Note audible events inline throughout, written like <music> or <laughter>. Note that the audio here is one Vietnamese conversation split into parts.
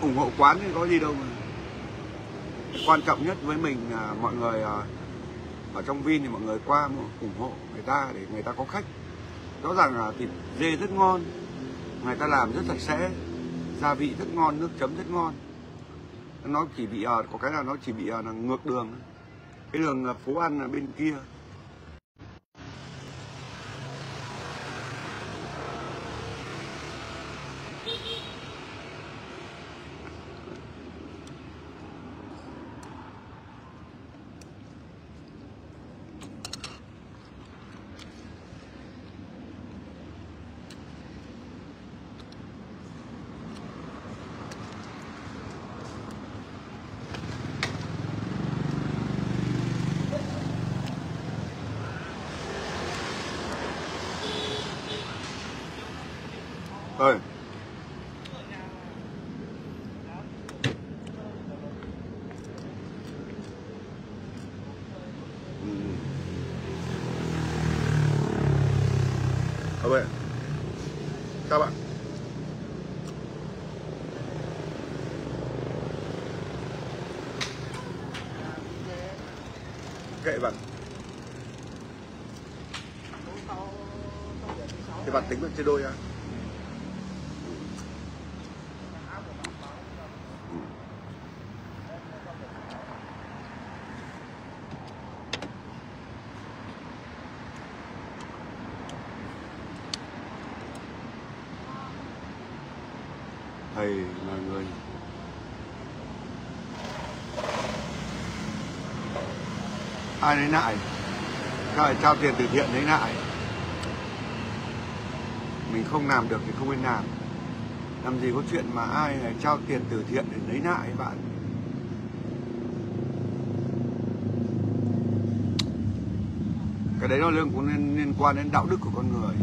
ủng hộ quán thì có gì đâu mà. Quan trọng nhất với mình là mọi người à, ở trong Vin thì mọi người qua ủng hộ người ta để người ta có khách. Rõ ràng là thịt dê rất ngon người ta làm rất sạch sẽ gia vị rất ngon nước chấm rất ngon. Nó chỉ bị à, có cái là nó chỉ bị à, là ngược đường. Cái đường à, phố ăn là bên kia ơi Ừ. Ờ vậy. Các bạn. Kệ bạn. Thì bạn tính bằng chia đôi ra thầy là người ai lấy nại? Các trao tiền từ thiện lấy nại mình không làm được thì không nên làm. Làm gì có chuyện mà ai này trao tiền từ thiện để lấy lại bạn? Cái đấy nó liên, liên, liên quan đến đạo đức của con người.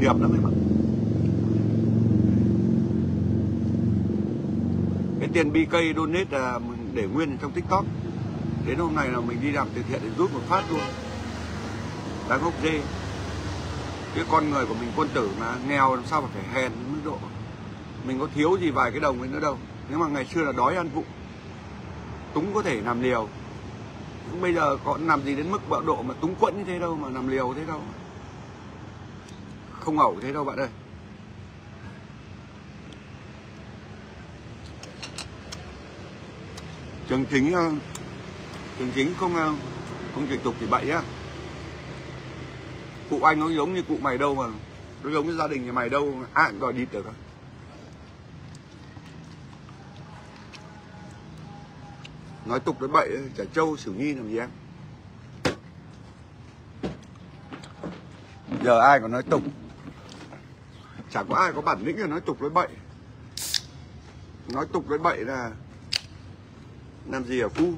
Nghiệp lắm em ạ. Cái tiền BK donate là mình để nguyên trong tiktok. Đến hôm nay là mình đi làm từ thiện để rút một phát luôn. Đáng gốc dê cái con người của mình, quân tử mà nghèo làm sao mà phải hèn mức độ. Mình có thiếu gì vài cái đồng ấy nữa đâu. Nếu mà ngày xưa là đói ăn vụng, túng có thể làm liều. Nhưng bây giờ có làm gì đến mức bạo độ mà túng quẫn như thế đâu, mà làm liều thế đâu. Không ẩu thế đâu bạn ơi. Trường chính ờ, trường chính không ờ, không chỉ tục thì bậy á cụ anh nó giống như cụ mày đâu mà, nó giống như gia đình nhà mày đâu ai cũng đòi đi được không? nói tục với bậy, chả trâu, xử nhi làm gì em? Giờ ai còn nói tục? Chả có ai có bản lĩnh là nói tục với bậy. Nói tục với bậy là làm gì ở phu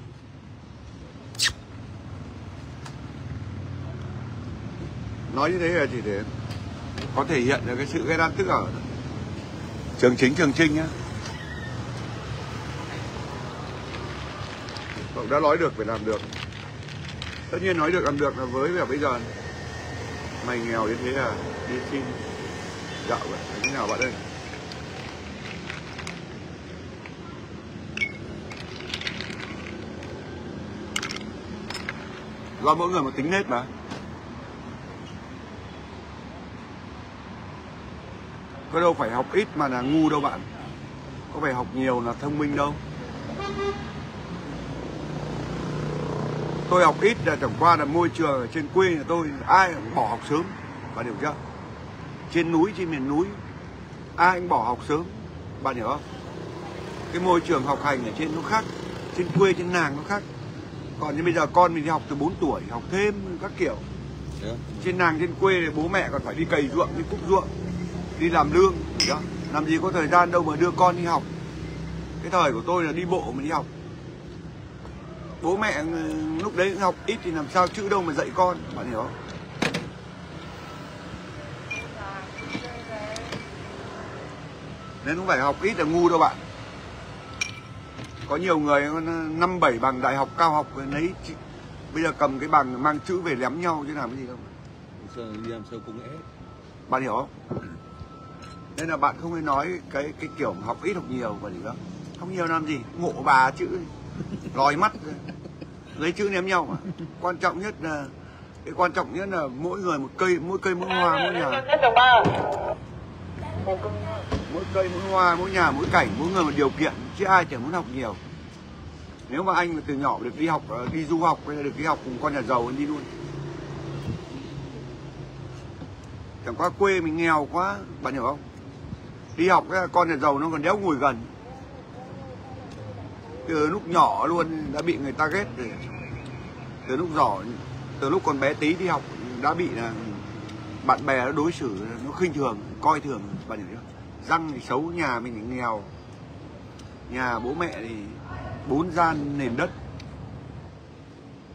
nói như thế là chỉ để có thể hiện được cái sự gây ăn tức ở trường chính, trường trinh nhá. Cậu đã nói được phải làm được. Tất nhiên nói được, làm được là với là bây giờ mày nghèo đến thế là đi xin gạo vậy. Thế nào bạn ơi? Do mỗi người một tính nết mà. Có đâu phải học ít mà là ngu đâu bạn. Có phải học nhiều là thông minh đâu. Tôi học ít là chẳng qua là môi trường ở trên quê nhà tôi ai cũng bỏ học sớm. Bạn hiểu chưa? Trên núi trên miền núi ai cũng bỏ học sớm. Bạn hiểu không? Cái môi trường học hành ở trên nó khác trên quê trên nàng nó khác. Còn như bây giờ con mình đi học từ 4 tuổi học thêm các kiểu. Trên nàng trên quê bố mẹ còn phải đi cày ruộng đi cúc ruộng đi làm lương đó. làm gì có thời gian đâu mà đưa con đi học. Cái thời của tôi là đi bộ mà đi học. Bố mẹ ừ, lúc đấy học ít thì làm sao chữ đâu mà dạy con bạn hiểu không? Nên không phải học ít là ngu đâu bạn. Có nhiều người năm bảy bằng đại học cao học lấy bây giờ cầm cái bằng mang chữ về lém nhau chứ làm cái gì đâu. Đi làm sơ cũng ép bạn hiểu không nên là bạn không nên nói cái cái kiểu học ít, học nhiều và gì đó không nhiều làm gì, ngộ bà chữ, lòi mắt, lấy chữ ném nhau mà. Quan trọng nhất là, cái quan trọng nhất là mỗi người một cây, mỗi cây mỗi hoa, mỗi nhà. Mỗi cây, mỗi hoa, mỗi nhà, mỗi cảnh, mỗi người một điều kiện, chứ ai chẳng muốn học nhiều. Nếu mà anh từ nhỏ được đi học ờ, đi du học, hay là được đi học cùng con nhà giàu anh đi luôn. Chẳng qua quê mình nghèo quá, bạn hiểu không? Đi học, cái con nhà giàu nó còn đéo ngồi gần. Từ lúc nhỏ luôn đã bị người ta ghét rồi. Từ lúc nhỏ từ lúc còn bé tí đi học đã bị là bạn bè nó đối xử, nó khinh thường, coi thường. Bạn hiểu chưa? Răng thì xấu, nhà mình thì nghèo. Nhà bố mẹ thì bốn gian nền đất.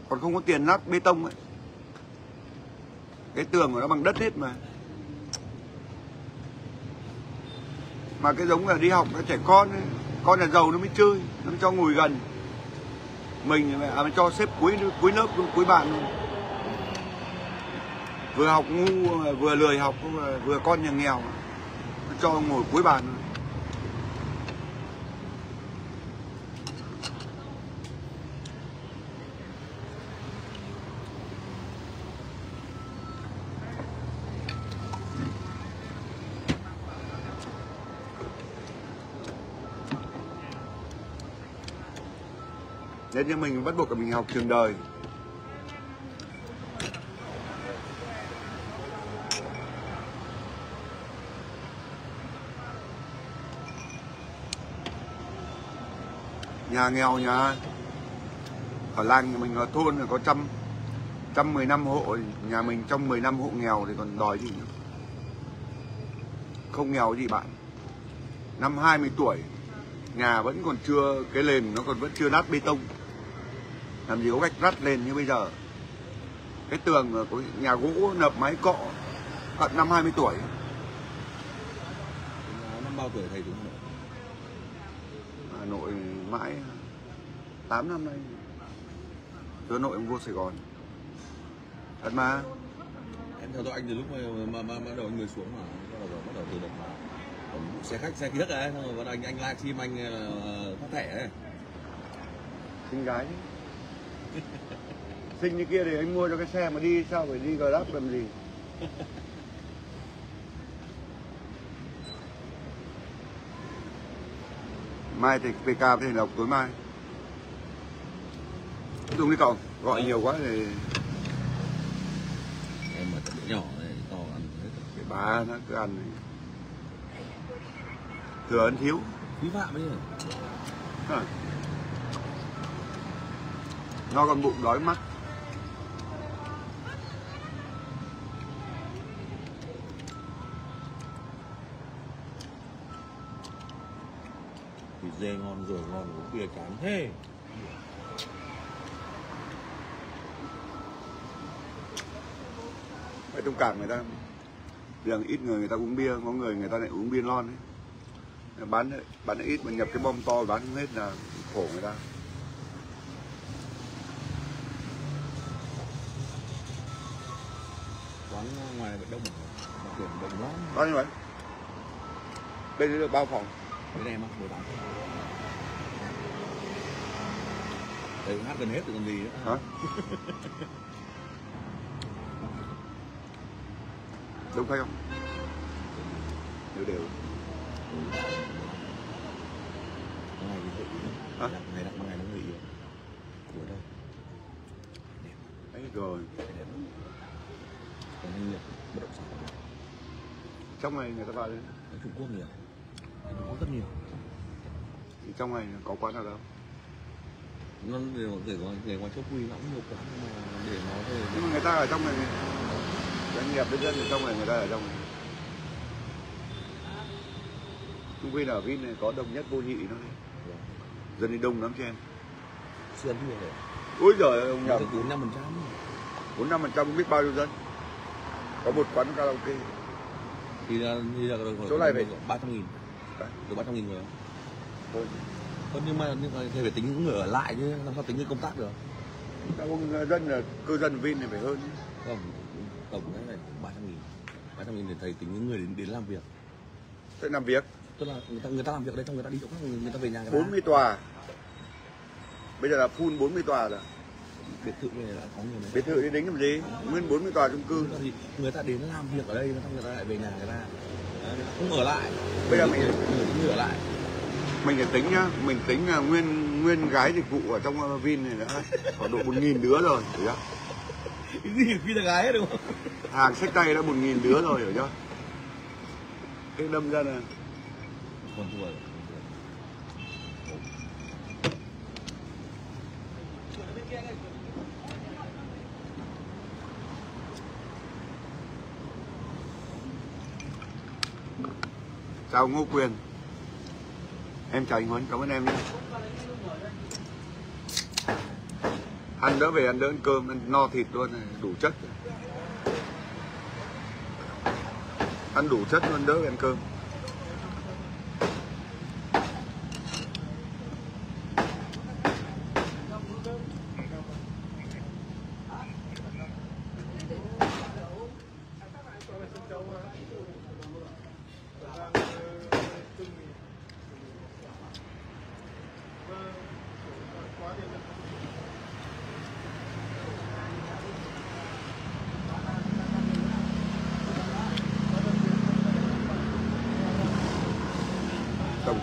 Còn không có tiền lát bê tông ấy. Cái tường của nó bằng đất hết mà. Mà cái giống là đi học nó trẻ con ấy. con là giàu nó mới chơi nó mới cho ngồi gần mình à, cho xếp cuối cuối lớp cuối bàn luôn vừa học ngu vừa lười học vừa con nhà nghèo nó cho ngồi cuối bàn luôn nên như mình bắt buộc là mình học trường đời. Nhà nghèo nhà ở làng nhà mình ở thôn là có trăm trăm mười năm hộ, nhà mình trong 10 năm hộ nghèo thì còn đòi gì nữa? Không nghèo gì bạn. Năm 20 tuổi, nhà vẫn còn chưa, cái nền nó còn vẫn chưa nát bê tông làm gì có gạch rắt lên như bây giờ. Cái tường của nhà gỗ nập mái cọ tận năm 20 tuổi. Năm bao tuổi thầy đúng không Hà Nội mãi 8 năm nay. Từ Hà Nội vô Sài Gòn. Thật mà. Em theo dõi anh từ lúc mà mà, mà, đầu anh người xuống mà bắt đầu bắt đầu từ đợt mà xe khách xe kiếc ấy xong rồi bắt đầu anh anh livestream anh uh, phát thẻ ấy. Sinh gái. chứ <laughs> sinh như kia thì anh mua cho cái xe mà đi sao phải đi grab làm gì? <laughs> Mai thì pk thì đọc tối mai. Dùng đi cậu gọi nhiều quá thì em mà tận nhỏ này to ăn hết cái bà nó cứ ăn thừa ăn thiếu. Vi phạm ấy À. nó còn bụng đói mắt. Thịt dê ngon rồi ngon uống bia chán thế. Phải thông cảm người ta đường ít người người ta uống bia có người người ta lại uống bia lon ấy. Bán bán ít mà nhập cái bom to bán không hết là khổ người ta quán ngoài vẫn đông mà tiền đông lắm bao nhiêu vậy? Là được bao phòng. Bên em á mười tám. Đây hát gần hết rồi còn gì nữa. Hả? <laughs> Đông khách không? Đều đều. Ngày thì Hả? ngày đặt ngày nó nghỉ. Của đâu? Ấy rồi đẹp lắm. còn anh bất động sản của trong này người ta vào ở Trung Quốc nhiều. Trung Quốc rất nhiều. Thì trong này có quán nào đâu? Nó để để ngoài để ngoài châu Quy nó cũng nhiều quán mà để nói về nhưng mà người ta ở trong này doanh nghiệp đến dân ở trong này người ta ở trong này. Quy là ở Vin này có đông nhất vô nhị nó dân đi đông lắm cho em. Xuyên nhiều rồi. Ôi giời ông nhầm. bốn năm phần trăm. Bốn năm phần trăm biết bao nhiêu dân có một quán karaoke. Thì là thì là được Chỗ này phải- ba trăm nghìn. Được ba trăm nghìn người thôi. Ơ, nhưng mà nhưng mà thầy phải tính những người ở lại chứ làm sao tính người công tác được? Các ông dân là cư dân Vin này phải hơn không tổng cái này ba trăm nghìn. ba trăm nghìn để thầy tính những người đến, đến làm việc. Sẽ làm việc? Tức là người ta người ta làm việc đây xong người ta đi chỗ khác người, người ta về nhà người ta. 40 tòa. Bây giờ là full 40 tòa rồi biệt thự này là có nhiều này biệt thự đi đánh làm gì? Nguyên 40 tòa chung cư. Thì người ta đến làm việc ở đây mà người ta lại về nhà người ta. Không ở lại. Bây giờ mình- người ở lại. Mình phải tính nhá. Mình tính là nguyên nguyên gái dịch vụ ở trong ờ, Vin này đã khoảng độ một nghìn đứa rồi hiểu chưa? Cái gì khi là gái đúng không? Hàng sách tay đã một nghìn đứa rồi hiểu chưa? Cái đâm ra là còn thua rồi. Chào Ngô Quyền. Em chào anh Huấn cảm ơn em nhé ăn đỡ về ăn đỡ ăn cơm ăn no thịt luôn này, đủ chất. Ăn đủ chất luôn đỡ về ăn cơm.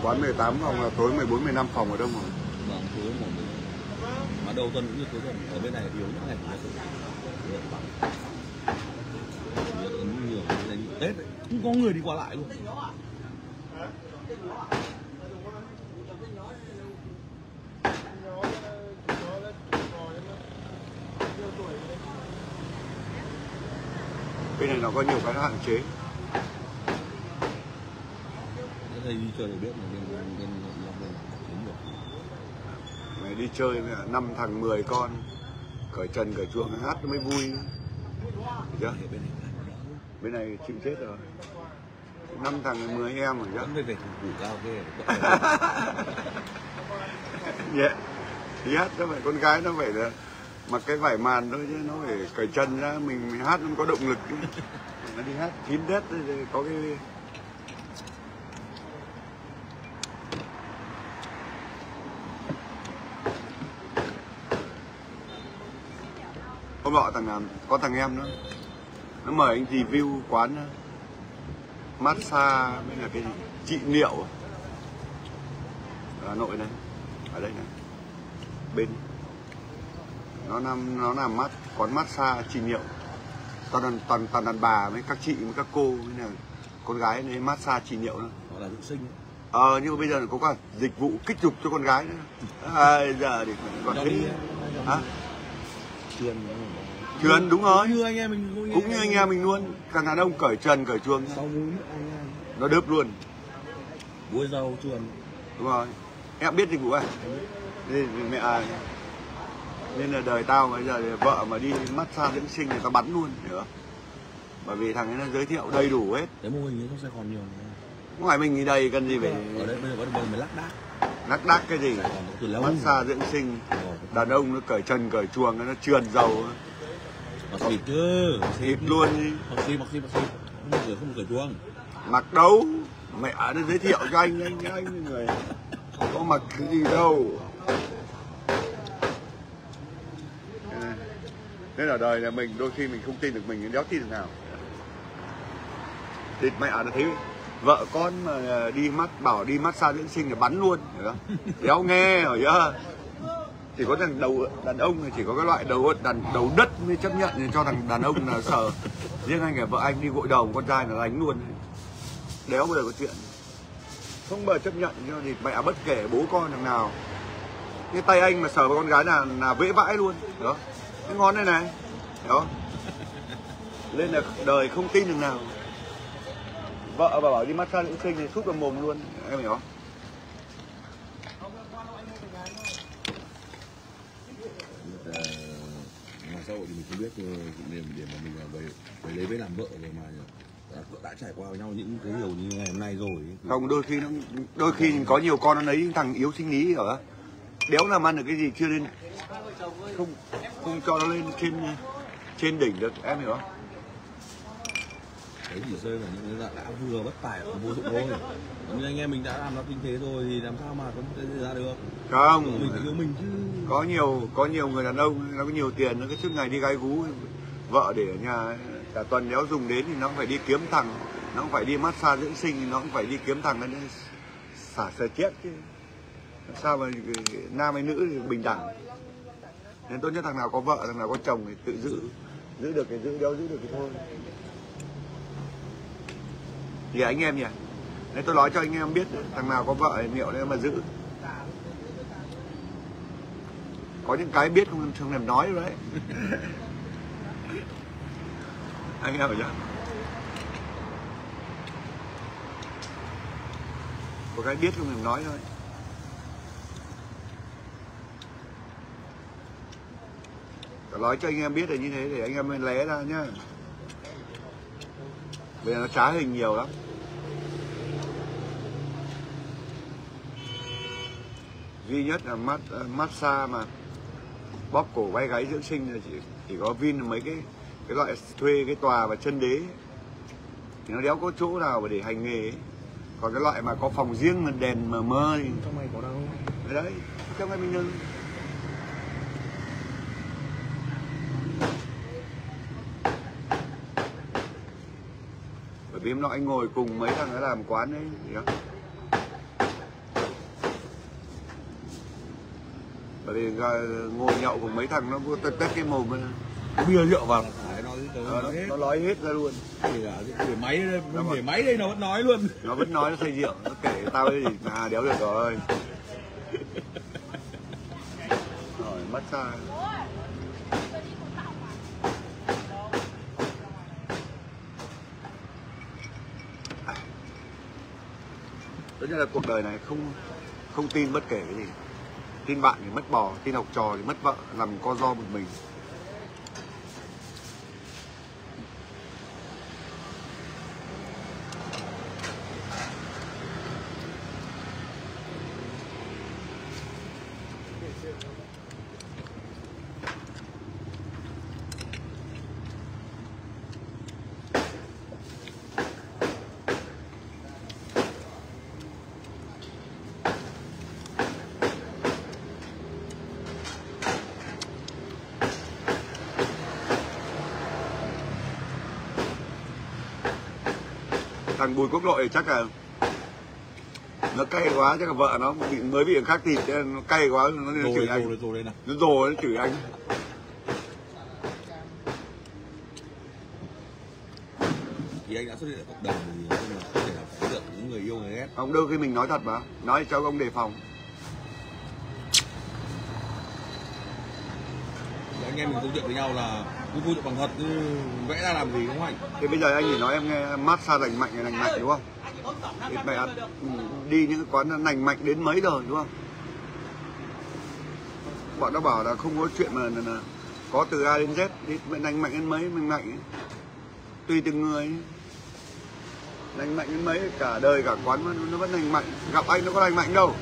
Quán 18 phòng là tối 14 15 phòng ở đâu rồi vâng cuối một mà đầu tuần cũng như cuối tuần ở bên này yếu những ngày gần như nhiều tết đấy. Không có người đi qua lại luôn. Bên này nó có nhiều cái hạn chế Thế thầy đi chơi để biết mà bên bên bên bên bên đến được mày đi chơi với năm thằng 10 con cởi trần cởi chuồng hát nó mới vui. Chưa? Bên này bên này chịu chết rồi. Năm thằng 10 em rồi chứ phải về thủ củ cao ghê <laughs> yeah. đi hát nó phải con gái nó phải là mặc cái vải màn thôi chứ nó phải cởi chân ra mình, mình hát nó có động lực chứ. nó đi hát kín thì có cái hôm nọ thằng có thằng em nữa. Nó mời anh review quán ờ, massage mới là cái gì trị liệu à? ở Hà Nội này ở đây này bên. Nó làm nó làm mát quán massage trị liệu. Toàn toàn toàn đàn bà với các chị với các cô với là con gái đấy massage trị liệu nữa họ là nữ sinh ấy. ờ nhưng mà bây giờ có cả dịch vụ kích dục cho con gái nữa. À, giờ thì còn đi hả? Truyền Truyền, đúng rồi. cũng như anh em mình cũng như anh em mình. luôn. Thằng đàn ông cởi trần cởi chuồng bún anh em. Nó đớp luôn. Búa rau chuồn đúng rồi. Em biết dịch vụ à? Nên vì mẹ à, nên là đời tao bây giờ thì vợ mà đi massage dưỡng sinh người ta bắn luôn hiểu không? Bởi vì thằng ấy nó giới thiệu đầy đủ hết. Cái mô hình ấy trong Sài Gòn nhiều này. ngoài mình thì đầy cần gì phải ở đây bây giờ có mới lắc đác. Lắc đắc cái gì? Massage dưỡng sinh. Đàn ông nó cởi trần cởi chuồng nó trườn dầu mặc xịt. Chứ thịt luôn. Đi mặc xịt mặc xịt mặc xịt. Không được không được chuông mặc đấu mẹ nó giới thiệu cho anh anh anh người. Không có mặc cái gì đâu. À, nên ở đời là mình đôi khi mình không tin được mình đéo tin được nào. Thịt mẹ nó thấy vợ con mà đi mắt bảo đi massage dưỡng sinh là bắn luôn hiểu không? Đéo nghe hiểu chưa chỉ có thằng đầu, đàn ông thì chỉ có cái loại đầu, đàn đầu đất mới chấp nhận thì cho thằng đàn ông là sợ. Riêng anh cả vợ anh đi gội đầu con trai là đánh luôn. Đéo bao giờ có chuyện. Không bao giờ chấp nhận cho thì mẹ bất kể bố con thằng nào. Cái tay anh mà sờ vào con gái là là vễ vãi luôn. Đó. Cái ngón này này. Đó. Nên là đời không tin được nào. Vợ bà bảo đi massage dưỡng sinh thì sút vào mồm luôn. Em hiểu không Ờ, ngoài xã hội thì mình không biết ờ, để, để mà mình ờ, về về lấy với làm vợ rồi mà đã, đã trải qua với nhau những cái điều như ngày hôm nay rồi ấy. không đôi khi nó đôi khi có nhiều con nó lấy thằng yếu sinh lý ở đéo làm ăn được cái gì chưa lên không không cho nó lên trên trên đỉnh được em hiểu không đấy chỉ rơi vào những cái đã vừa bất tài vô dụng thôi. Nhưng anh em mình đã làm ra kinh tế rồi thì làm sao mà có cái gì ra được? Không. Mình phải yêu mình chứ. Có nhiều có nhiều người đàn ông nó có nhiều tiền nó cứ suốt ngày đi gái gú. Vợ để ở nhà cả tuần nếu dùng đến thì nó cũng phải đi kiếm thằng nó cũng phải đi massage dưỡng sinh thì nó cũng phải đi kiếm thằng nó xả stress chết chứ. Sao mà nam hay nữ thì bình đẳng. Nên tốt nhất thằng nào có vợ thằng nào có chồng thì tự giữ giữ được cái giữ đéo giữ được cái thôi thì anh em nhỉ? Nên tôi nói cho anh em biết thằng nào có vợ liệu nên mà giữ. Có những cái biết không thường làm nói đấy. <laughs> Anh em hiểu chưa? Có cái biết không thường nói thôi. Tôi nói cho anh em biết là như thế để anh em nên lé ra nhá. Bây giờ nó trá hình nhiều lắm. Duy nhất là mát massage mà bóp cổ vai gáy dưỡng sinh là chỉ chỉ có vin mấy cái cái loại thuê cái tòa và chân đế. Thì nó đéo có chỗ nào mà để hành nghề ấy. còn cái loại mà có phòng riêng mà đèn mà mơ thì trong này có đâu. Đấy trong này mình nâng vì hôm nọ anh ngồi cùng mấy thằng đã làm quán ấy đó. bởi vì ngồi nhậu cùng mấy thằng nó vô tất tất cái mồm ấy. bia rượu vào nó, hết. nó nói hết ra luôn. Để máy đây để máy đây nó vẫn nói luôn. Nó vẫn nói nó say rượu nó kể tao cái gì à đéo được rồi. <laughs> Rồi mất xa tất nhiên là cuộc đời này không không tin bất kể cái gì. Tin bạn thì mất bò, tin học trò thì mất vợ, làm co do một mình. Thằng bùi quốc nội chắc là nó cay quá chắc là vợ nó bị mới bị khác thịt cho nên nó cay quá nó rồi chửi anh. nó rồ nó chửi anh. Thì anh đã xuất hiện ở cộng đồng thì là không thể nào thấy được những người yêu người ghét. Ông đôi khi mình nói thật mà. Nói cho ông đề phòng. Thì anh em mình câu chuyện với nhau là cứ vui bằng thật vẽ ra làm gì đúng không anh thì bây giờ anh chỉ nói em nghe massage lành mạnh là lành mạnh đúng không? Thì mày ăn, ừ, đi những cái quán lành mạnh đến mấy đời đúng không? Bọn nó bảo là không có chuyện mà là, là có từ A đến Z đi lành mạnh đến mấy mình mạnh ấy. tùy từng người ấy. lành mạnh đến mấy cả đời cả quán nó, nó vẫn lành mạnh. Gặp anh nó có lành mạnh đâu.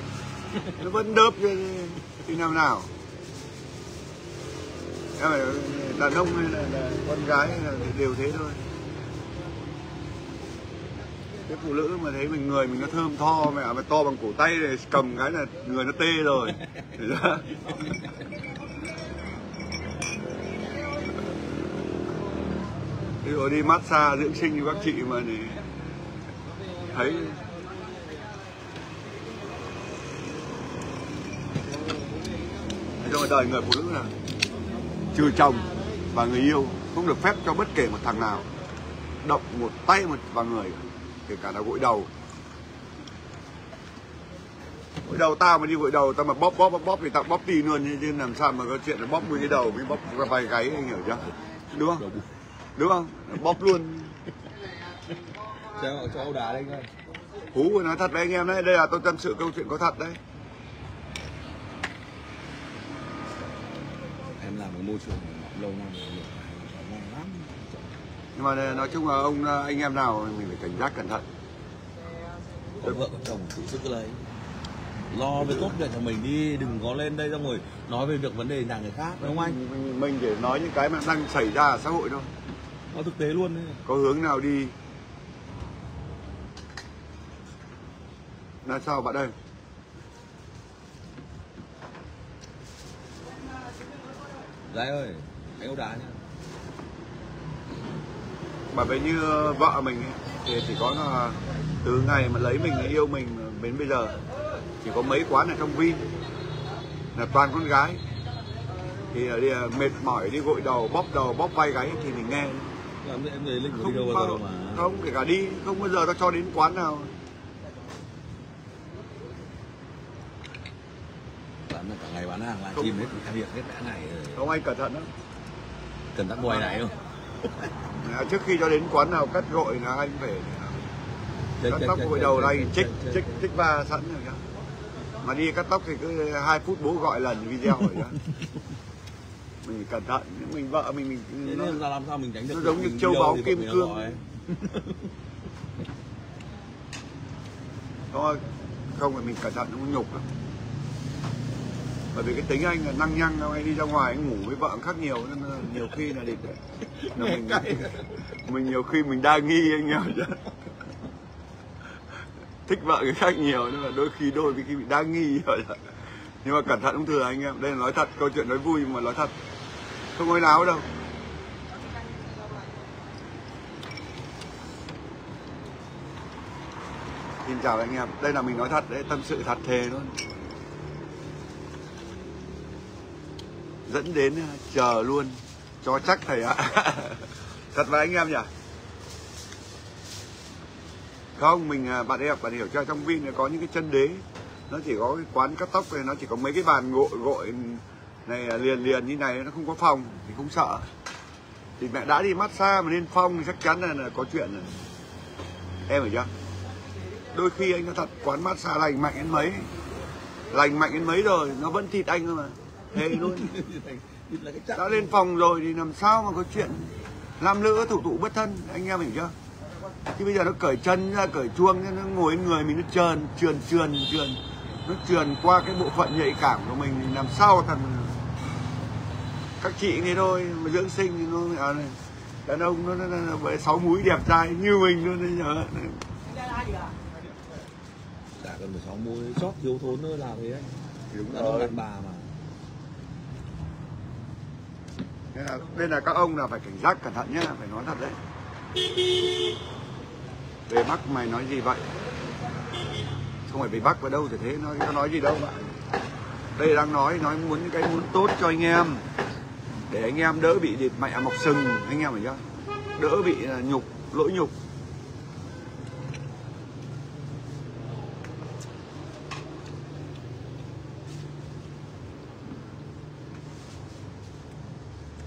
Nó vẫn đớp như thì nào nào? Em phải đàn ông hay là, là con gái là đều thế thôi. Cái phụ nữ mà thấy mình người mình nó thơm tho mẹ mà to bằng cổ tay này cầm cái là người nó tê rồi. Ví dụ đi massage dưỡng sinh như các chị mà này thấy. Trong đời người phụ nữ là trừ chồng và người yêu không được phép cho bất kể một thằng nào động một tay một vào người kể cả là gội đầu. Gội đầu tao mà đi gội đầu tao mà bóp bóp bóp bóp thì tao bóp tì luôn chứ làm sao mà có chuyện là bóp nguyên cái đầu với bóp vai gáy anh hiểu chưa đúng không? Đúng không? Bóp luôn. Cho cho đá đây anh ơi Hú nói thật với anh em đấy đây là tôi tâm sự câu chuyện có thật đấy. Em làm cái môi trường lâu năm nhưng mà nói chung là ông à, anh em nào mình phải cảnh giác cẩn thận. Tôi... vợ chồng tự sức lấy lo về tốt chuyện cho mình đi đừng có lên đây ra ngồi nói về việc vấn đề nhà người khác đúng không anh? Mình, để nói những cái mà đang xảy ra ở xã hội thôi. Nó thực tế luôn đấy. có hướng nào đi? Là sao bạn đây. Giái ơi anh ấu đá nhá. bởi vì như vợ mình ấy, thì chỉ có là từ ngày mà lấy mình yêu mình đến bây giờ chỉ có mấy quán ở trong Vin là toàn con gái thì ở đi mệt mỏi đi gội đầu bóp đầu bóp vai gáy thì mình nghe Em em thấy Linh có không đi đâu bao giờ đâu mà. không kể cả đi không bao giờ tao cho đến quán nào Bán là cả ngày bán hàng Không. stream hết cả việc hết cả ngày rồi. không anh cẩn thận lắm Cần tắt boy này không? <laughs> À, trước khi cho đến quán nào cắt gội là anh phải cắt tóc gội đầu này chích chích chích ba sẵn rồi nhá mà đi cắt tóc thì cứ hai phút bố gọi lần video rồi nhá <laughs> mình cẩn thận mình vợ mình mình nó, là làm sao mình tránh được nó giống như châu báu kim cương. nó <laughs> không phải mình cẩn thận nó nhục lắm bởi vì cái tính anh là năng nhăng anh đi ra ngoài anh ngủ với vợ khác nhiều nên là nhiều khi là địch là mình mình nhiều khi mình đa nghi anh hiểu thích vợ người khác nhiều nên là đôi khi đôi khi bị đa nghi chưa? nhưng mà cẩn thận không thừa anh em đây là nói thật câu chuyện nói vui nhưng mà nói thật. Không nói láo đâu. Xin chào anh em đây là mình nói thật đấy tâm sự thật thề luôn dẫn đến ờ, chờ luôn cho chắc thầy ạ. <laughs> Thật với anh em nhỉ? Không mình à, bạn em bạn hiểu cho trong Vin nó có những cái chân đế. Nó chỉ có cái quán cắt tóc này nó chỉ có mấy cái bàn gội gội này à, liền liền như này nó không có phòng thì không sợ. Thì mẹ đã đi massage mà nên phong thì chắc chắn là, là có chuyện rồi. Em hiểu chưa? Đôi khi anh nói thật quán massage lành mạnh đến mấy. Lành mạnh đến mấy rồi nó vẫn thịt anh thôi mà. <laughs> thế luôn đã lên phòng rồi thì làm sao mà có chuyện làm lỡ thủ tụ bất thân anh em hiểu chưa? Chứ bây giờ nó cởi chân ra cởi chuông ra, nó ngồi lên người mình nó trơn trườn trườn trườn. Nó trườn qua cái bộ phận nhạy cảm của mình thì làm sao thằng các chị thế thôi. Mà dưỡng sinh thì nó à, này, đàn ông nó, nó, nó, nó với sáu múi đẹp trai như mình luôn đấy nhớ Chả cần phải sáu môi chót thiếu thốn thôi là thế anh. đúng Đàn ông rồi. đàn bà mà. Nên là, nên là các ông là phải cảnh giác cẩn thận nhé phải nói thật đấy. Về bắc mày nói gì vậy? Không phải về bắc vào đâu thì thế nó có nói gì đâu bạn. Đây đang nói nói muốn cái muốn tốt cho anh em. Để anh em đỡ bị địt mẹ mọc sừng anh em phải chưa? Đỡ bị à, nhục lỗi nhục.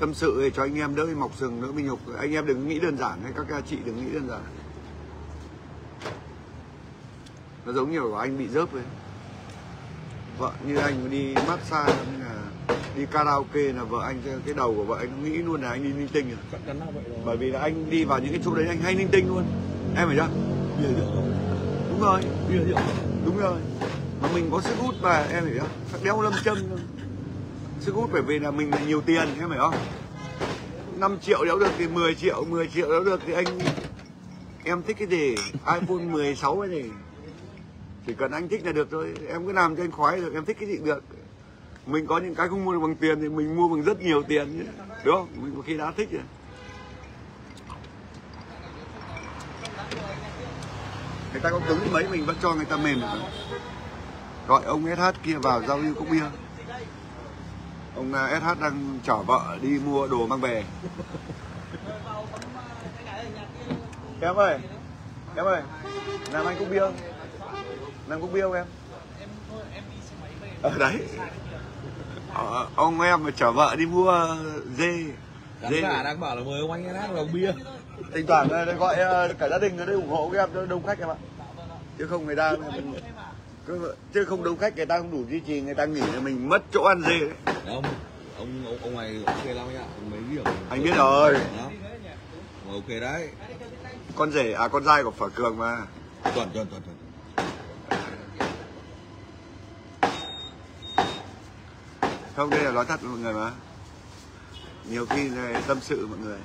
Tâm sự để cho anh em đỡ mọc sừng đỡ bị nhục. Anh em đừng nghĩ đơn giản hay các anh chị đừng nghĩ đơn giản. Nó giống như của anh bị rớp ấy. Vợ như anh đi massage hay là đi karaoke là vợ anh cái đầu của vợ anh nó nghĩ luôn là anh đi linh tinh rồi. Bởi vì là anh đi vào những cái chỗ đấy anh hay linh tinh luôn. Em hiểu chưa? Đúng rồi. Đúng rồi. Mà mình có sức hút và em không các đeo lâm châm sức hút bởi vì là mình là nhiều tiền thế phải không? 5 triệu đéo được thì 10 triệu 10 triệu đéo được thì anh em thích cái gì? iPhone 16 cái gì? Chỉ cần anh thích là được thôi. Em cứ làm cho anh khoái được, em thích cái gì được. Mình có những cái không mua được bằng tiền thì mình mua bằng rất nhiều tiền chứ đúng không? Mình có khi đã thích rồi. Người ta có cứng mấy, mình vẫn cho người ta mềm gọi ông SH kia vào giao lưu cốc bia ông SH đang chở vợ đi mua đồ mang về. Em ơi em ơi làm anh cốc bia không? làm cốc bia không em? Ở đấy. Ờ, ông em mà chở vợ đi mua dê Khán giả đang bảo là mời ông anh hát lòng bia. thỉnh thoảng ờ, gọi ờ, cả gia đình ở đây ủng hộ các em cho đông khách em ạ. Chứ không người ta mình, chứ không đông khách người ta không đủ duy trì người ta nghỉ là mình mất chỗ ăn dê đấy Không, ông ông ông này ok lắm anh ạ. Mấy điểm. Anh biết rồi. Mà ok đấy. con rể à con dai của phở cường mà Chuẩn chuẩn chuẩn chuẩn. không đây là nói thật mọi người mà nhiều khi này tâm sự mọi người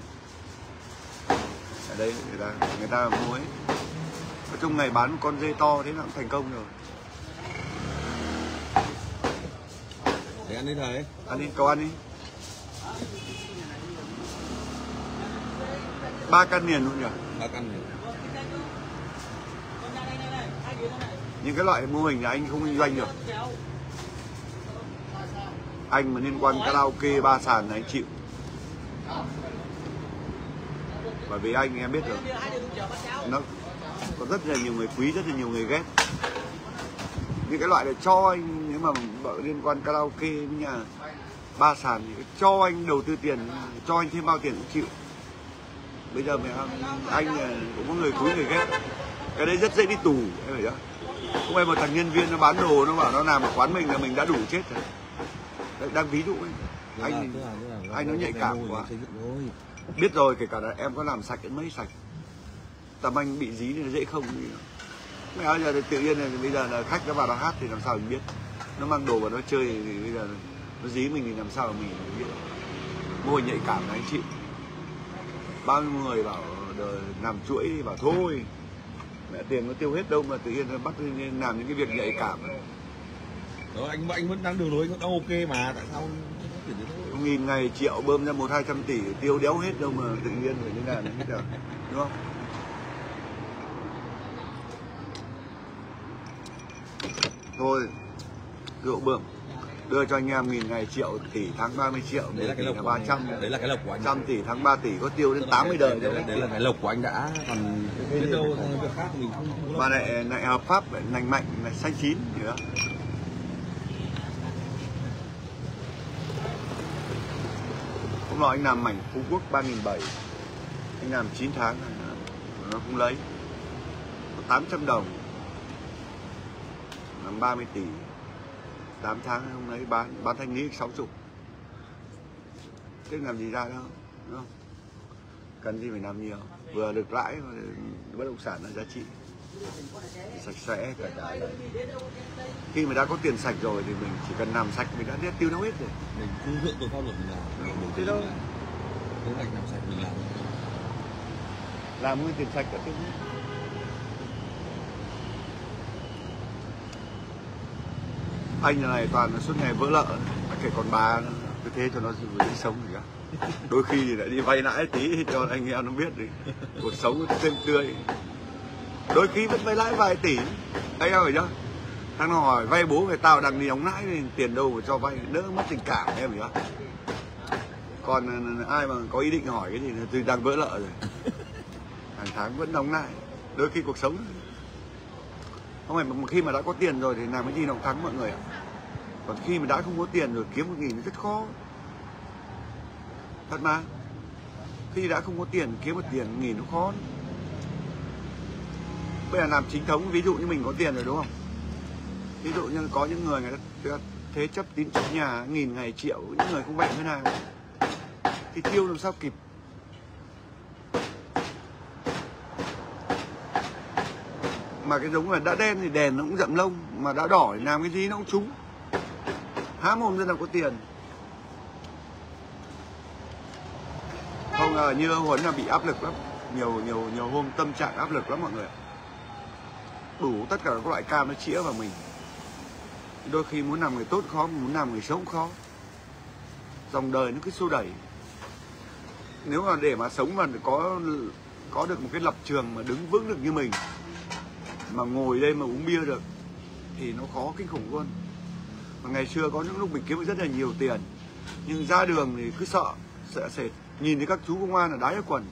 ở đây người ta người ta mua ấy trong ngày bán một con dê to thế là cũng thành công rồi để ăn đi thầy ăn đi cậu ăn đi. Ba căn liền luôn nhỉ? Ba căn này những cái loại mô hình này anh không kinh doanh được. Anh mà liên quan karaoke ba sàn này anh chịu. Bởi vì anh em biết rồi. Nó có rất là nhiều người quý rất là nhiều người ghét. Những cái loại này cho anh mà liên quan karaoke nhà ba sàn thì cho anh đầu tư tiền cho anh thêm bao tiền cũng chịu. Bây giờ mẹ anh cũng có người quý người ghét cái đấy rất dễ đi tù em hiểu chưa? Không phải một thằng nhân viên nó bán đồ nó bảo nó làm ở quán mình là mình đã đủ chết rồi. Đấy, đang ví dụ ấy. Anh là- tức là- tức là anh nó nhạy cảm quá. biết rồi kể cả là em có làm sạch đến mấy sạch. Tầm anh bị dí thì nó dễ không. Mẹ ơi, giờ tự nhiên là bây giờ là khách nó vào nó hát thì làm sao mình biết nó mang đồ vào nó chơi thì bây giờ nó dí mình thì làm sao mà mình biết mô hình nhạy cảm là anh chị. Bao nhiêu người bảo đời làm chuỗi thì bảo thôi. Mẹ tiền nó tiêu hết đâu mà tự nhiên nó bắt làm những cái việc nhạy cảm đó anh anh vẫn đang đường lối vẫn đang ok mà tại sao không nghìn ngày triệu bơm ra một hai trăm tỷ tiêu đéo hết đâu mà tự nhiên phải như nào hết được đúng không? Thôi rượu bơm. Đưa cho anh em nghìn ngày triệu tỷ tháng 30 triệu đấy là cái lộc ba anh trăm đấy là cái lộc của anh trăm tỷ tháng 3 tỷ có tiêu đến 80 đời đấy, là, đấy là cái lộc của anh đã còn biết đâu việc khác mình không mà lại lại hợp pháp lại lành mạnh lại xanh chín hiểu không hôm nọ anh làm mảnh Phú Quốc 3.700 anh làm 9 tháng nó không lấy. Có 800 đồng làm 30 tỷ 8 tháng không lấy bán bán thanh lý 60 thế làm gì ra đâu đúng không? Cần gì phải làm nhiều. Vừa được lãi bất động sản là giá trị. Sạch sẽ cả cái khi mà đã có tiền sạch rồi thì mình chỉ cần làm sạch mình đã biết tiêu nó hết rồi. Mình phương thượng tôi pháp luật mình làm. Mình Thế đâu. kế hoạch làm sạch mình làm. Làm nguyên tiền sạch cả tiêu hết anh nhà này toàn là suốt ngày vỡ lợ. Kể còn bà cứ thế cho nó dễ sống gì cả đôi khi thì lại đi vay lãi tí cho anh em nó biết thì cuộc sống thêm tươi. Tươi đôi khi vẫn vay lãi vài tỷ. Anh em phải chưa? Thằng nó hỏi vay bố về tao đang đi đóng lãi thì tiền đâu mà cho vay, đỡ mất tình cảm, em hiểu không còn ờ, ờ, ai mà có ý định hỏi cái gì thì tôi đang vỡ lợ rồi. Hàng tháng vẫn đóng lại đôi khi cuộc sống không phải mà khi mà đã có tiền rồi thì làm cái gì nó cũng thắng mọi người ạ? Còn khi mà đã không có tiền rồi kiếm một nghìn rất khó. Thật mà. Khi đã không có tiền kiếm một tiền một nghìn nó khó. Bây giờ làm chính thống ví dụ như mình có tiền rồi đúng không? Ví dụ như có những người người ta, người ta thế chấp tín chấp nhà nghìn ngày triệu những người không vay ngân hàng thì tiêu làm sao kịp? Mà cái giống là đã đen thì đèn nó cũng rậm lông, mà đã đỏ thì làm cái gì nó cũng trúng. Há mồm dân nào có tiền. Không ngờ như ông huấn là bị áp lực lắm. Nhiều nhiều nhiều hôm tâm trạng áp lực lắm mọi người đủ tất cả các loại cam nó chĩa vào mình. Đôi khi muốn làm người tốt khó, muốn làm người xấu khó. Dòng đời nó cứ xô đẩy. Nếu mà để mà sống mà có có được một cái lập trường mà đứng vững được như mình mà ngồi đây mà uống bia được thì nó khó kinh khủng luôn. Mà ngày xưa có những lúc mình kiếm được rất là nhiều tiền nhưng ra đường thì cứ sợ sợ sệt. Nhìn thấy các chú công an là đái ở quần.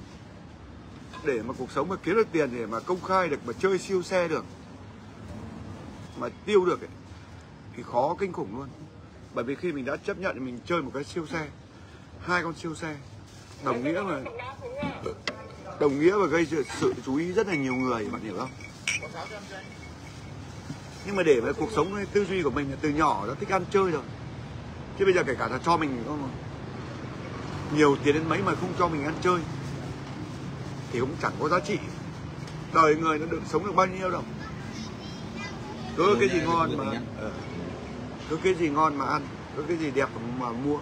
Để mà cuộc sống mà kiếm được tiền để mà công khai được mà chơi siêu xe được mà tiêu được ấy, thì khó kinh khủng luôn. Bởi vì khi mình đã chấp nhận mình chơi một cái siêu xe hai con siêu xe. Đồng nghĩa là đồng nghĩa và gây sự chú ý rất là nhiều người bạn hiểu không? Nhưng mà để về cuộc sống tư duy của mình là từ nhỏ đã thích ăn chơi rồi chứ bây giờ kể cả là cho mình có nhiều tiền đến mấy mà không cho mình ăn chơi, thì cũng chẳng có giá trị. Đời người nó được sống được bao nhiêu đâu. Cứ cái gì ngon mà ờ. cứ cái gì ngon mà ăn, cứ cái gì đẹp mà mua.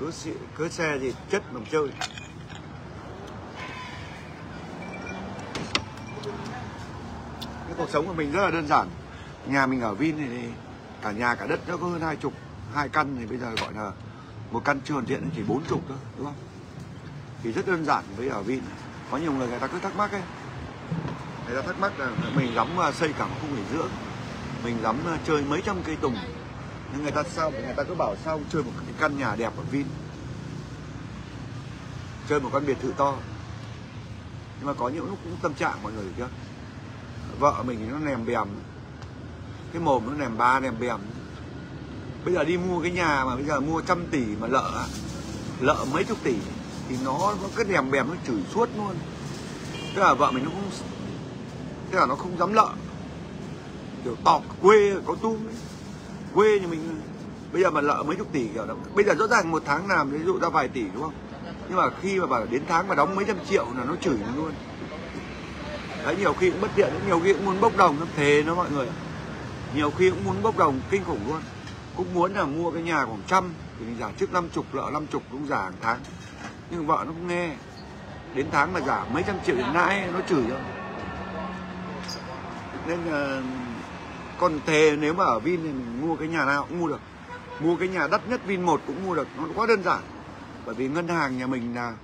Cứ cứ xe gì chất mà chơi. Cuộc sống của mình rất là đơn giản. Nhà mình ở Vin thì cả nhà, cả đất nó có hơn hai chục, hai căn thì bây giờ gọi là một căn chưa hoàn thiện chỉ bốn chục thôi, đúng không? Thì rất đơn giản với ở Vin. Có nhiều người người ta cứ thắc mắc ấy. Người ta thắc mắc là mình dám à, xây cả một khu nghỉ dưỡng. Mình dám à, chơi mấy trăm cây tùng. Nhưng người ta sao, người ta cứ bảo sao chơi một cái căn nhà đẹp ở Vin? Chơi một căn biệt thự to. Nhưng mà có những lúc cũng tâm trạng mọi người được chưa? Vợ mình thì nó nèm bèm. Cái mồm nó nèm ba nèm bèm. Bây giờ đi mua cái nhà mà bây giờ mua trăm tỷ mà lợ lợ mấy chục tỷ thì nó nó cứ nèm bèm nó chửi suốt luôn. Tức là vợ mình nó không, tức là nó không dám lợ. Kiểu tọc quê có tu quê như mình bây giờ mà lợ mấy chục tỷ kiểu đó bây giờ rõ ràng một tháng làm ví dụ ra vài tỷ đúng không? Nhưng mà khi mà bảo đến tháng mà đóng mấy trăm triệu là nó chửi mình luôn đấy, nhiều khi cũng bất tiện nhiều khi cũng muốn bốc đồng nó thề nó mọi người nhiều khi cũng muốn bốc đồng, kinh khủng luôn. Cũng muốn là mua cái nhà khoảng trăm, thì mình giả trước năm chục lợ năm chục cũng giả hàng tháng. Nhưng vợ nó không nghe. Đến tháng mà giả mấy trăm triệu tiền lãi nó chửi thôi nên là còn thề nếu mà ở Vin thì mình mua cái nhà nào cũng mua được. Mua cái nhà đắt nhất Vin một cũng mua được. Nó quá đơn giản. Bởi vì ngân hàng nhà mình là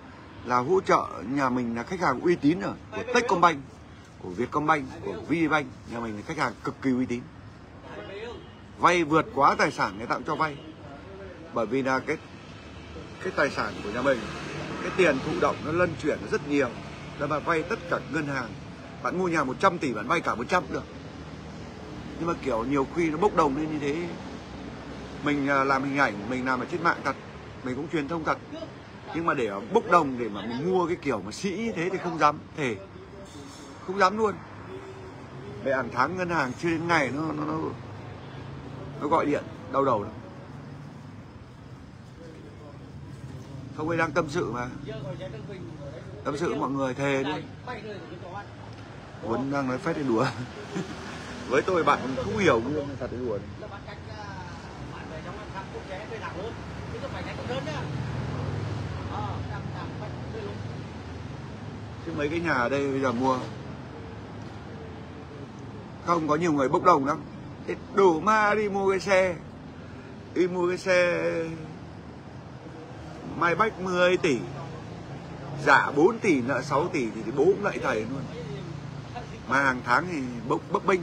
là hỗ trợ, nhà mình là khách hàng uy tín rồi của Techcombank của Vietcombank, của VBank nhà mình là khách hàng cực kỳ uy tín. Vay vượt quá tài sản người ta cũng cho vay. Bởi vì là cái cái tài sản của nhà mình, cái tiền thụ động nó lân chuyển nó rất nhiều. Là bạn vay tất cả ngân hàng, bạn mua nhà 100 tỷ, bạn vay cả 100 được. Nhưng mà kiểu nhiều khi nó bốc đồng lên như thế, mình à, làm hình ảnh, mình làm ở trên mạng thật, mình cũng truyền thông thật. Nhưng mà để bốc đồng để mà mình mua cái kiểu mà sĩ thế thì không dám thể không dám luôn. Để hàng tháng ngân hàng chưa đến ngày nó nó nó, nó gọi điện đau đầu lắm. Không ai đang tâm sự mà. Tâm sự mọi người thề đi Huấn đang nói phép để đùa. <laughs> Với tôi bạn không hiểu luôn thật để đùa. Này. chứ mấy cái nhà ở đây bây giờ mua không có nhiều người bốc đồng lắm Thế đủ ma đi mua cái xe. Đi mua cái xe Mai Bách 10 tỷ. Giả 4 tỷ nợ 6 tỷ thì bố cũng lại thầy luôn. Mà hàng tháng thì bốc bấp bênh.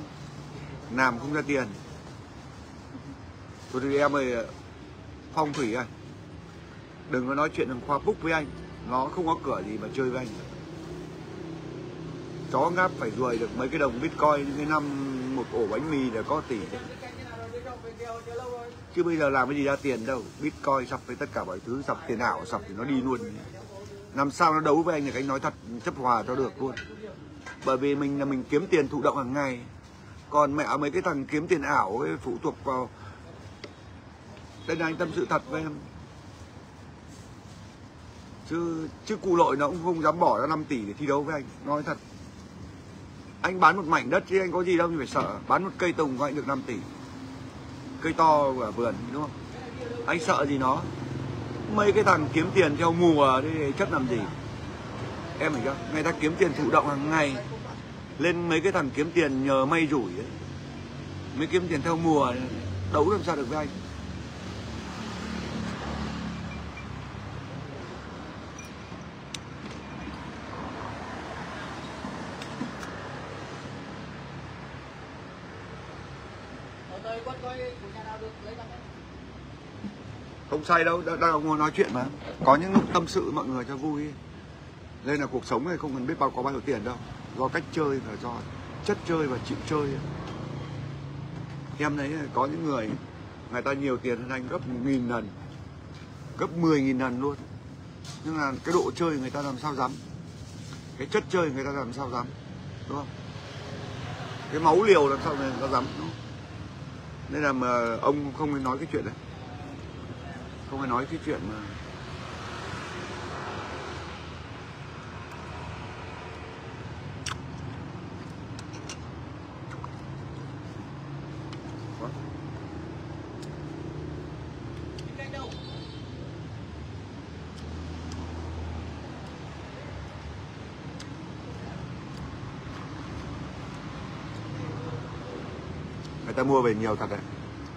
Làm không ra tiền. Thôi thì em ơi Phong thủy anh, Đừng có nói chuyện thằng Khoa Búc với anh. Nó không có cửa gì mà chơi với anh Chó ngáp phải ruồi được mấy cái đồng bitcoin Những cái năm một ổ bánh mì là có tỷ chứ bây giờ làm cái gì ra tiền đâu, bitcoin sập với tất cả mọi thứ, sập tiền ảo, sập thì nó đi luôn. Làm sao nó đấu với anh thì anh nói thật, chấp hòa cho được luôn. Bởi vì mình là mình kiếm tiền thụ động hàng ngày. Còn mẹ mấy cái thằng kiếm tiền ảo ấy, phụ thuộc vào đây là anh tâm sự thật với em. Chứ chứ cụ lội nó cũng không dám bỏ ra 5 tỷ để thi đấu với anh, nói thật anh bán một mảnh đất chứ anh có gì đâu phải sợ. Bán một cây tùng của anh được 5 tỷ. Cây to và vườn, đúng không? Anh sợ gì nó? Mấy cái thằng kiếm tiền theo mùa thì chất làm gì? Em hiểu chưa? Người ta kiếm tiền thụ động hàng ngày. Lên mấy cái thằng kiếm tiền nhờ may rủi ấy. Mới kiếm tiền theo mùa, đấu làm sao được với anh? Không sai đâu đang ngồi nói chuyện mà. Có những lúc tâm sự mọi người cho vui. Đây là cuộc sống này không cần biết bao, có bao nhiêu tiền đâu. Do cách chơi và do chất chơi và chịu chơi. Em thấy có những người người ta nhiều tiền hơn anh gấp nghìn lần, gấp 10 nghìn lần luôn. Nhưng là cái độ chơi người ta làm sao dám? Cái chất chơi người ta làm sao dám? Đúng không? Cái máu liều làm sao người ta dám, đúng không? nên là mà ông không nên nói cái chuyện đấy không phải nói cái chuyện mà người ta mua về nhiều thật đấy.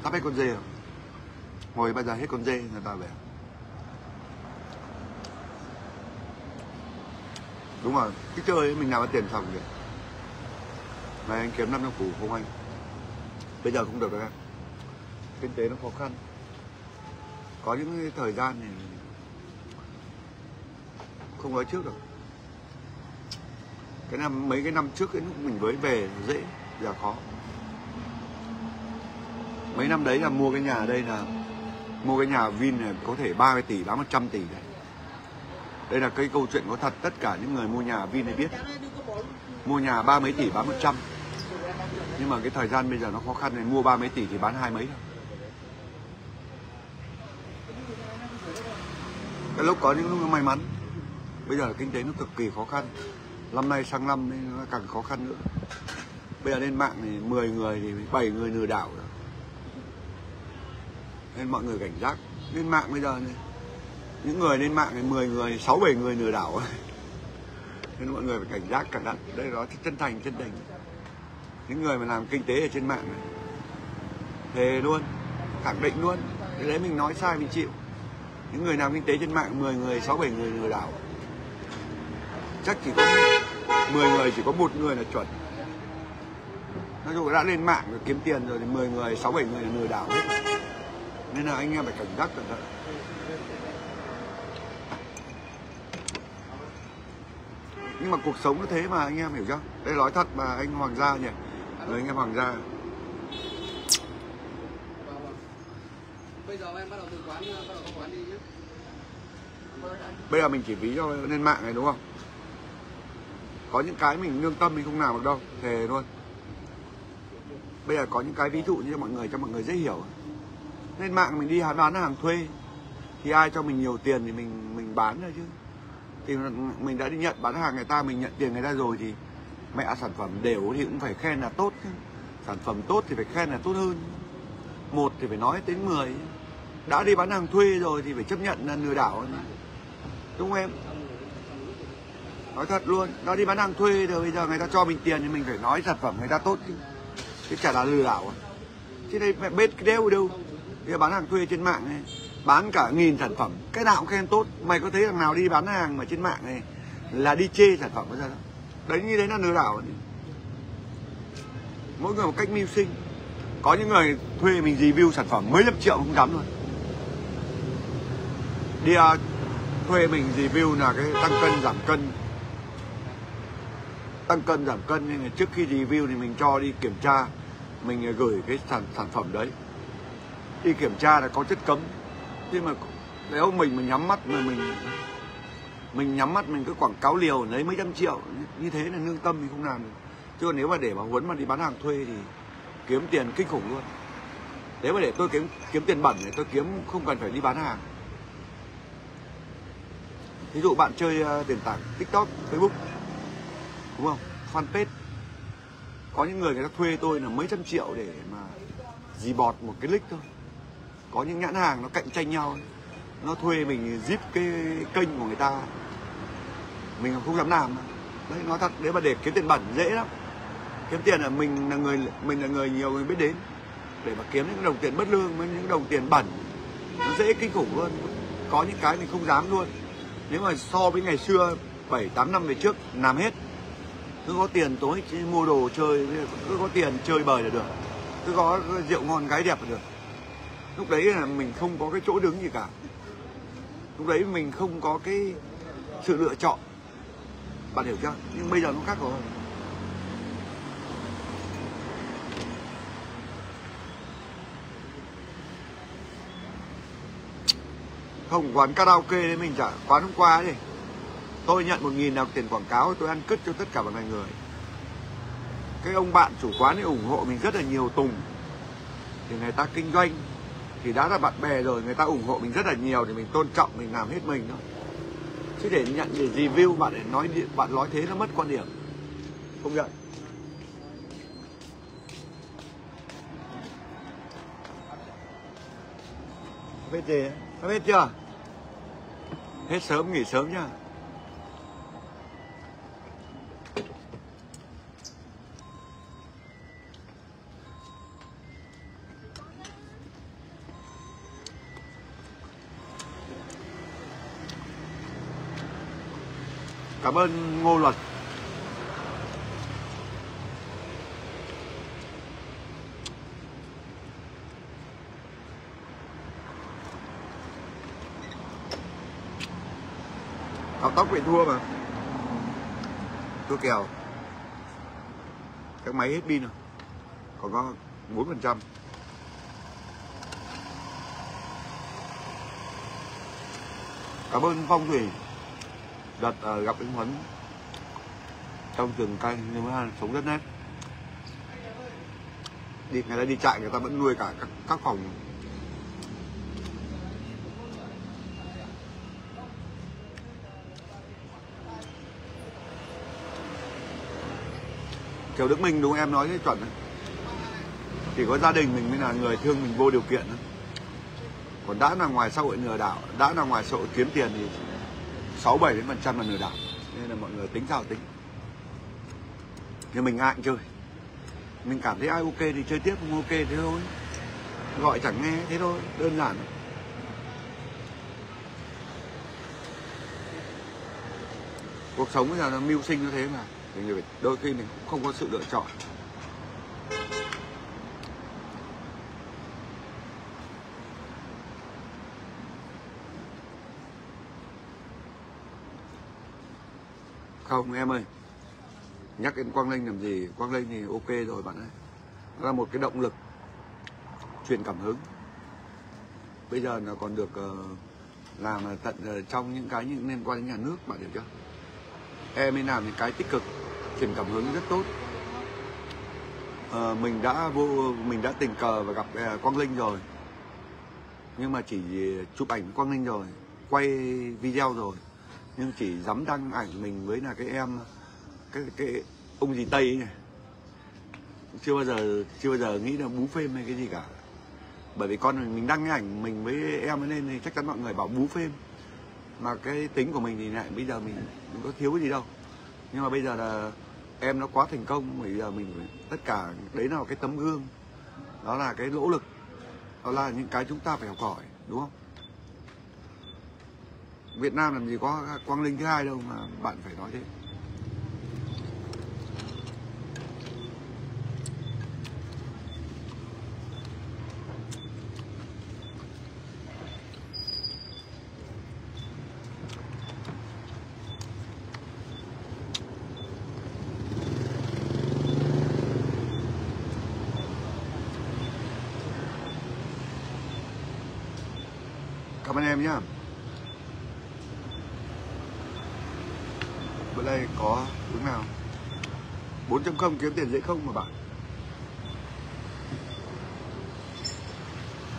Tắp hết con dê rồi ngồi bây giờ hết con dê người ta về. Đúng rồi cái chơi ấy, mình làm tiền phòng kìa. Này anh kiếm năm trăm củ không anh? Bây giờ không được đâu em. Kinh tế nó khó khăn. Có những thời gian này không nói trước được. Cái năm mấy cái năm trước cái lúc mình mới về dễ giờ khó. Mấy năm đấy là mua cái nhà ở đây là mua cái nhà Vin này có thể 30 tỷ, bán 100 tỷ đấy. Đây là cái câu chuyện có thật, tất cả những người mua nhà Vin này biết. Mua nhà ba mấy tỷ, bán 100 nhưng mà cái thời gian bây giờ nó khó khăn này mua ba mấy tỷ thì bán hai mấy thôi. Cái lúc có những lúc nó may mắn. Bây giờ kinh tế nó cực kỳ khó khăn. Năm nay sang năm nên nó càng khó khăn nữa. Bây giờ lên mạng thì 10 người thì 7 người lừa đảo rồi nên mọi người cảnh giác lên mạng bây giờ này. Những người lên mạng thì 10 người 6 7 người lừa đảo. <laughs> Nên mọi người phải cảnh giác cẩn thận. Đây đó chân thành, chân tình. Những người mà làm kinh tế ở trên mạng này, thề luôn, khẳng định luôn. Cái đấy mình nói sai, mình chịu. Những người làm kinh tế trên mạng 10 người 6 7 người lừa đảo. Chắc chỉ có 10 người, chỉ có một người là chuẩn. Nói chung đã lên mạng rồi, kiếm tiền rồi thì 10 người 6 7 người là lừa đảo hết nên là anh em phải cảnh giác cẩn thận. Nhưng mà cuộc sống nó thế mà, anh em hiểu chưa? Đây nói thật mà, anh Hoàng gia nhỉ? Rồi anh em Hoàng gia. Bây giờ em bắt đầu từ quán bắt đầu quán đi nhé bây giờ mình chỉ ví cho lên mạng này đúng không? Có những cái mình lương tâm mình không làm được đâu, thề luôn. Bây giờ có những cái ví dụ như mọi người, cho mọi người dễ hiểu lên mạng mình đi bán hàng thuê, thì ai cho mình nhiều tiền thì mình mình bán ra chứ. Thì mình đã đi nhận, bán hàng người ta, mình nhận tiền người ta rồi thì mẹ sản phẩm đều thì cũng phải khen là tốt chứ. sản phẩm tốt thì phải khen là tốt hơn. Một thì phải nói đến 10 đã đi bán hàng thuê rồi thì phải chấp nhận là lừa đảo. Đúng không em? Nói thật luôn, đã đi bán hàng thuê rồi bây giờ người ta cho mình tiền thì mình phải nói sản phẩm người ta tốt chứ. Chứ chả là lừa đảo. Chứ đây mẹ biết cái đeo đâu? Bây giờ bán hàng thuê trên mạng này bán cả nghìn sản phẩm. Cái nào cũng khen tốt. Mày có thấy thằng nào đi bán hàng mà trên mạng này là đi chê sản phẩm bao giờ đấy như thế là lừa đảo mỗi người một cách mưu sinh. Có những người thuê mình review sản phẩm mấy trăm triệu không dám luôn. Đi à, thuê mình review là cái tăng cân giảm cân. Tăng cân giảm cân nên là trước khi review thì mình cho đi kiểm tra. Mình gửi cái sản sản phẩm đấy đi kiểm tra là có chất cấm. Nhưng mà nếu mình mà nhắm mắt mà mình mình nhắm mắt mình cứ quảng cáo liều lấy mấy trăm triệu như thế là lương tâm thì không làm được. Chứ còn nếu mà để mà huấn mà đi bán hàng thuê thì kiếm tiền kinh khủng luôn. Nếu mà để tôi kiếm kiếm tiền bẩn thì tôi kiếm không cần phải đi bán hàng. Ví dụ bạn chơi uh, nền tảng tiktok facebook đúng không? Fanpage. Có những người người ta thuê tôi là mấy trăm triệu để mà dì bọt một cái link thôi có những nhãn hàng nó cạnh tranh nhau nó thuê mình zip cái kênh của người ta. Mình không dám làm đấy, nói thật, nếu mà để kiếm tiền bẩn dễ lắm. Kiếm tiền là mình là người, mình là người nhiều người biết đến. Để mà kiếm những đồng tiền bất lương với những đồng tiền bẩn, nó dễ kinh khủng luôn. Có những cái mình không dám luôn. Nếu mà so với ngày xưa 7 8 năm về trước, làm hết. Cứ có tiền tối mua đồ chơi, cứ có tiền chơi bời là được. Cứ có rượu ngon gái đẹp là được lúc đấy là mình không có cái chỗ đứng gì cả. Lúc đấy mình không có cái sự lựa chọn. Bạn hiểu chưa? Nhưng bây giờ nó khác rồi. Không, quán karaoke đấy mình trả quán hôm qua đi tôi nhận một nghìn đồng tiền quảng cáo, tôi ăn cất cho tất cả mọi người. Cái ông bạn chủ quán ấy ủng hộ mình rất là nhiều tùng. Thì người ta kinh doanh thì đã là bạn bè rồi, người ta ủng hộ mình rất là nhiều thì mình tôn trọng, mình làm hết mình thôi. Chứ để nhận để review bạn, để nói bạn nói thế nó mất quan điểm. Không nhận. Biết gì hết chưa? Hết sớm, nghỉ sớm nhá. Cảm ơn ngô luật. Cao tốc bị thua mà. Thua kèo. Các máy hết pin rồi. Còn có bốn phần trăm. Cảm ơn phong thủy đợt uh, gặp anh huấn trong rừng cây nhưng mà sống rất nét. Đi người ta đi chạy người ta vẫn nuôi cả các, các phòng. Kiểu Đức Minh đúng không? em nói cái chuẩn đấy. Chỉ có gia đình mình mới là người thương mình vô điều kiện thôi còn đã là ngoài xã hội lừa đảo đã là ngoài xã hội kiếm tiền thì sáu bảy đến phần trăm là lừa đảo nên là mọi người tính sao tính. Nhưng mình ngại chơi. Mình cảm thấy ai ok thì chơi tiếp, không ok thế thôi. Gọi chẳng nghe thế thôi, đơn giản. Cuộc sống bây giờ nó mưu sinh như thế mà. Thì đôi khi mình cũng không có sự lựa chọn. Không em ơi. Nhắc đến quang linh làm gì? Quang linh thì ok rồi bạn ơi. Nó là một cái động lực truyền cảm hứng. Bây giờ nó còn được uh, làm là tận ờ, trong những cái những liên quan đến nhà nước bạn hiểu chưa? Em ấy làm những cái tích cực truyền cảm hứng rất tốt. À, mình đã vô mình đã tình cờ và gặp uh, quang linh rồi. Nhưng mà chỉ chụp ảnh quang linh rồi quay video rồi nhưng chỉ dám đăng ảnh mình với là cái em cái cái ông gì tây ấy này chưa bao giờ chưa bao giờ nghĩ là bú phim hay cái gì cả. Bởi vì con mình, mình đăng cái ảnh mình với em ấy lên thì chắc chắn mọi người bảo bú phim mà cái tính của mình thì lại bây giờ mình, mình có thiếu cái gì đâu. Nhưng mà bây giờ là em nó quá thành công bây giờ mình tất cả đấy là cái tấm gương. Đó là cái nỗ lực. Đó là những cái chúng ta phải học hỏi đúng không? Việt Nam làm gì có Quang Linh thứ hai đâu mà bạn phải nói thế Cảm ơn em nhé bữa nay có hướng nào 4.0 kiếm tiền dễ không mà bạn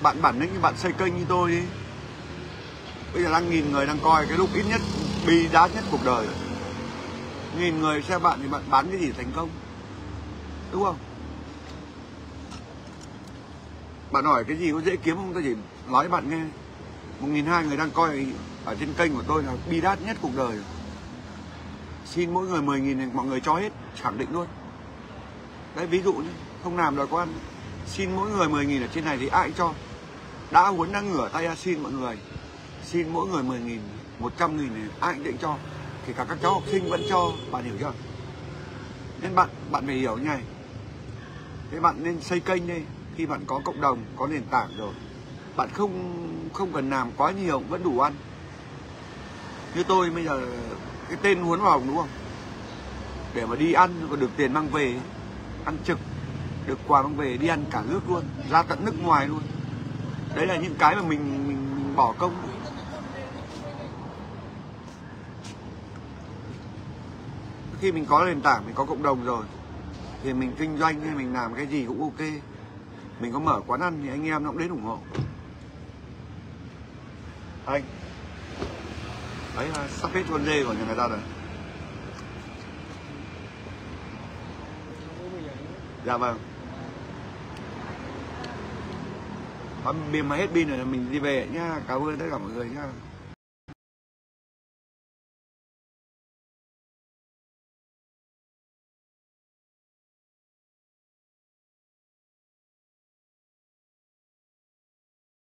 bạn bản lĩnh như bạn xây kênh như tôi đi. Bây giờ đang nghìn người đang coi, cái lúc ít nhất bi đá nhất cuộc đời nghìn người xem bạn thì bạn bán cái gì thành công? Đúng không? Bạn hỏi cái gì có dễ kiếm không? Tôi chỉ nói bạn nghe. Một nghìn hai người đang coi ở trên kênh của tôi là bi đát nhất cuộc đời xin mỗi người 10 nghìn mọi người cho hết, khẳng định luôn đấy, ví dụ như không làm đòi quan ăn xin mỗi người 10 nghìn ở trên này thì ai cho. Đã huấn đang ngửa tay ra xin mọi người, xin mỗi người 10 nghìn 100 nghìn thì ai định cho. Thì cả các cháu học sinh vẫn cho bạn hiểu chưa? Nên bạn bạn phải hiểu như này. Thế bạn nên xây kênh đi, khi bạn có cộng đồng, có nền tảng rồi, bạn không không cần làm quá nhiều, vẫn đủ ăn. Như tôi bây giờ, cái tên huấn vào đúng không? Để mà đi ăn còn được tiền mang về ăn trực được quà mang về đi ăn cả nước luôn ra tận nước ngoài luôn. Đấy là những cái mà mình mình, mình bỏ công. Khi mình có nền tảng mình có cộng đồng rồi thì mình kinh doanh hay mình làm cái gì cũng ok. Mình có mở quán ăn thì anh em nó cũng đến ủng hộ. Anh. Đấy là sắp hết con dê của nhà người ta rồi. Dạ vâng. Còn mà hết pin rồi mình đi về nhá. Cảm ơn tất cả mọi người nhá.